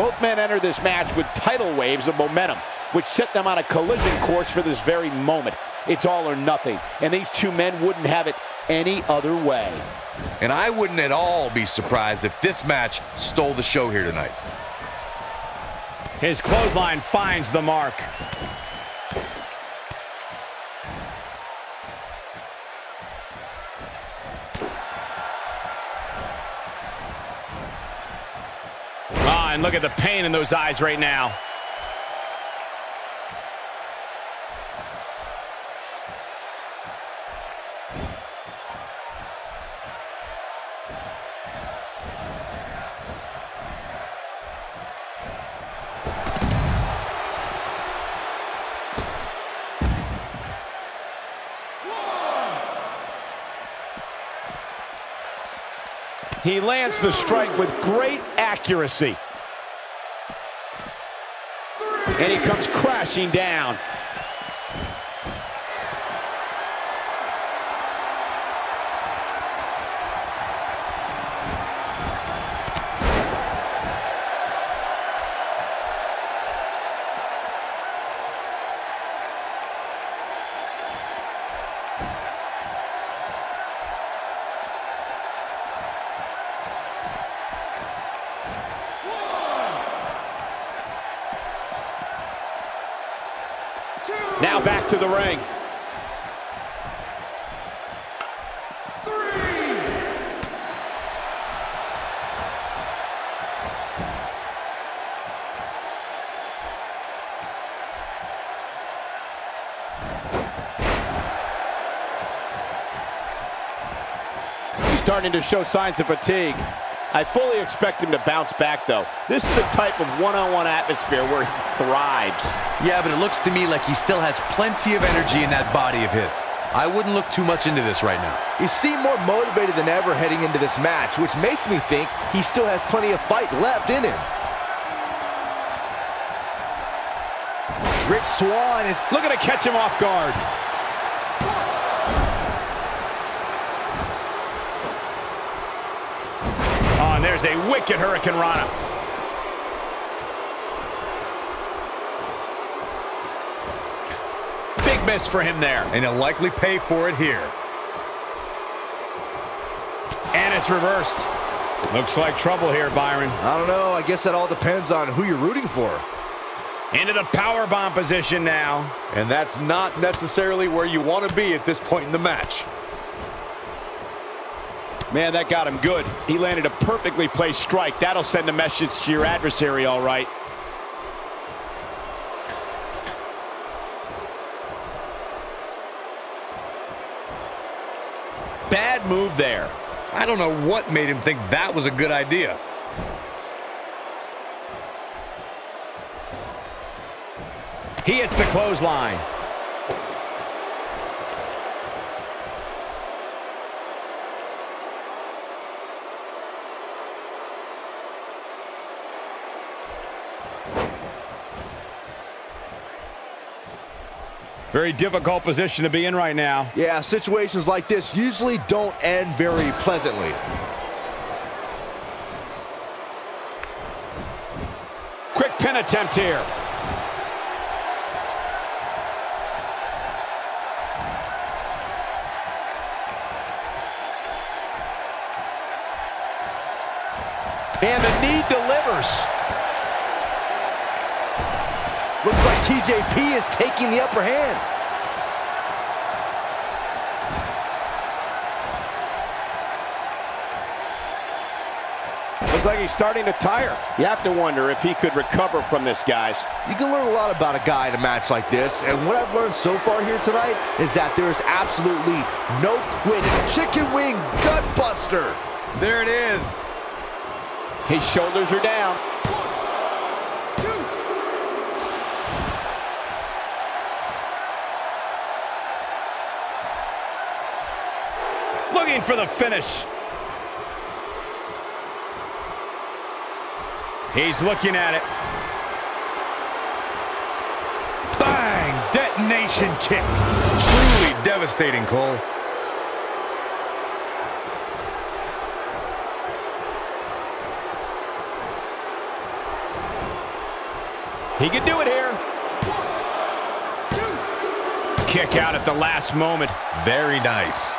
Both men enter this match with tidal waves of momentum, which set them on a collision course for this very moment. It's all or nothing, and these two men wouldn't have it any other way. And I wouldn't at all be surprised if this match stole the show here tonight. His clothesline finds the mark. And look at the pain in those eyes right now. He lands the strike with great accuracy. And he comes crashing down. Now back to the ring. He's starting to show signs of fatigue. I fully expect him to bounce back, though. This is the type of one-on-one -on -one atmosphere where he thrives. Yeah, but it looks to me like he still has plenty of energy in that body of his. I wouldn't look too much into this right now. He seemed more motivated than ever heading into this match, which makes me think he still has plenty of fight left in him. Rich Swann is looking to catch him off guard. Oh, and there's a wicked hurricanrana. Big miss for him there. And he'll likely pay for it here. And it's reversed. Looks like trouble here, Byron. I don't know. I guess that all depends on who you're rooting for. Into the power bomb position now. And that's not necessarily where you want to be at this point in the match. Man, that got him good. He landed a perfectly placed strike. That'll send a message to your adversary, all right. Bad move there. I don't know what made him think that was a good idea. He hits the clothesline. Very difficult position to be in right now. Yeah, situations like this usually don't end very pleasantly. Quick pin attempt here. And the knee delivers. TJP is taking the upper hand. Looks like he's starting to tire. You have to wonder if he could recover from this, guys. You can learn a lot about a guy in a match like this, and what I've learned so far here tonight is that there is absolutely no quitting. Chicken wing gutbuster. There it is. His shoulders are down. Looking for the finish. He's looking at it. Bang! Detonation kick. Truly devastating, Cole. He can do it here. Kick out at the last moment. Very nice.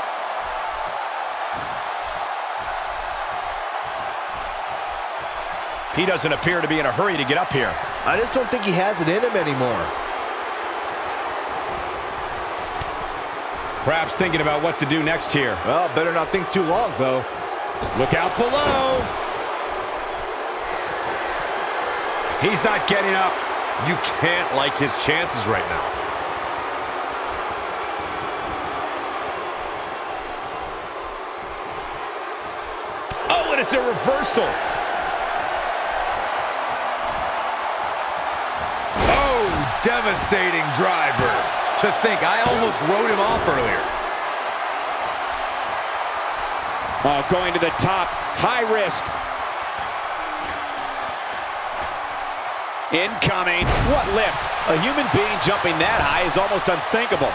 He doesn't appear to be in a hurry to get up here. I just don't think he has it in him anymore. Perhaps thinking about what to do next here. Well, better not think too long, though. Look out below. He's not getting up. You can't like his chances right now. Oh, and it's a reversal. Devastating driver. To think, I almost wrote him off earlier. Oh, going to the top. High risk. Incoming. What lift? A human being jumping that high is almost unthinkable.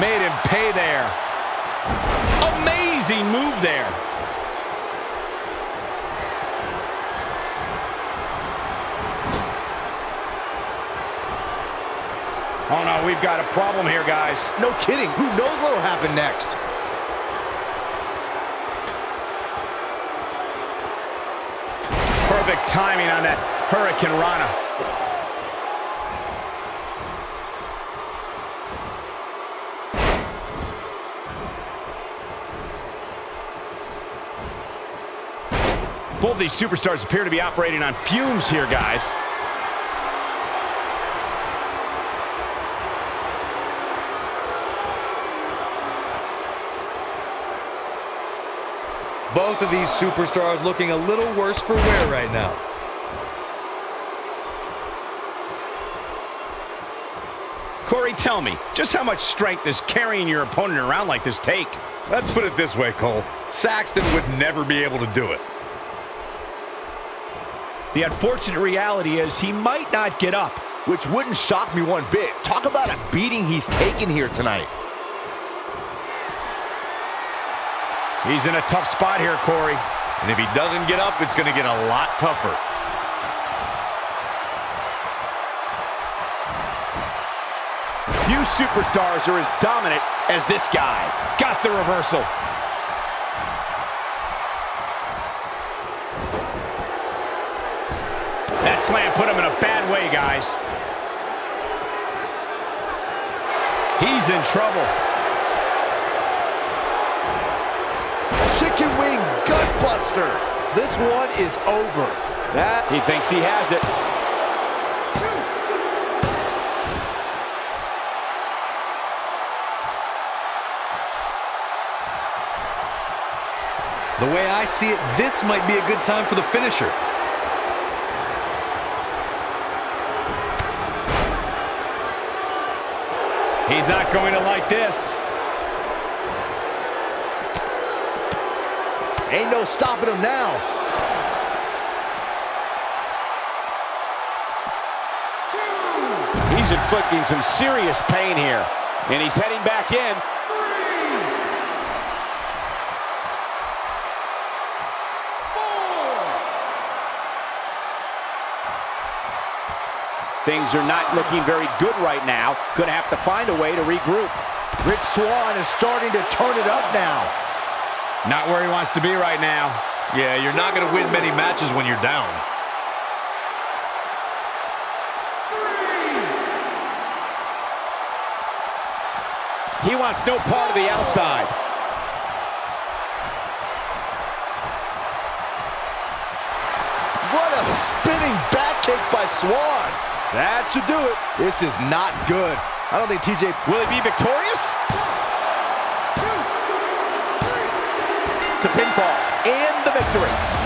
Made him pay there. Amazing move there. Oh no, we've got a problem here, guys. No kidding. Who knows what will happen next? Perfect timing on that hurricanrana. Both these superstars appear to be operating on fumes here, guys. Both of these superstars looking a little worse for wear right now. Corey, tell me, just how much strength does carrying your opponent around like this take? Let's put it this way, Cole. Saxton would never be able to do it. The unfortunate reality is he might not get up. Which wouldn't shock me one bit. Talk about a beating he's taken here tonight. He's in a tough spot here, Corey. And if he doesn't get up, it's going to get a lot tougher. Few superstars are as dominant as this guy. Got the reversal. That slam put him in a bad way, guys. He's in trouble. Chicken wing gutbuster. This one is over. That He thinks he has it. The way I see it, this might be a good time for the finisher. He's not going to like this. ain't no stopping him now. He's inflicting some serious pain here. And he's heading back in. Things are not looking very good right now. Going to have to find a way to regroup. Rich Swann is starting to turn it up now. Not where he wants to be right now. Yeah, you're not going to win many matches when you're down. He wants no part of the outside. What a spinning back kick by Swann. That should do it. This is not good. I don't think TJ... Will he be victorious? To pinfall and the victory.